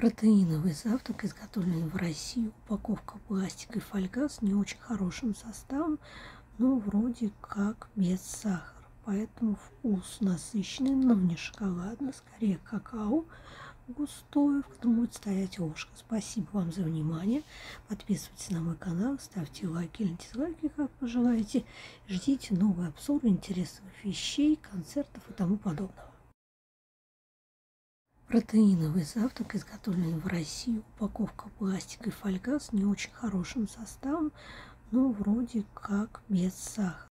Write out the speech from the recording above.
Протеиновый завтрак, изготовленный в России. Упаковка пластика и фольга с не очень хорошим составом, но вроде как без сахара. Поэтому вкус насыщенный, но не шоколадный, скорее какао густое, в котором будет стоять ложка. Спасибо вам за внимание. Подписывайтесь на мой канал, ставьте лайки или дизлайки, как пожелаете. Ждите новые обзоры интересных вещей, концертов и тому подобного. Протеиновый завтрак, изготовленный в России. Упаковка пластика и фольга с не очень хорошим составом, но вроде как без сахара.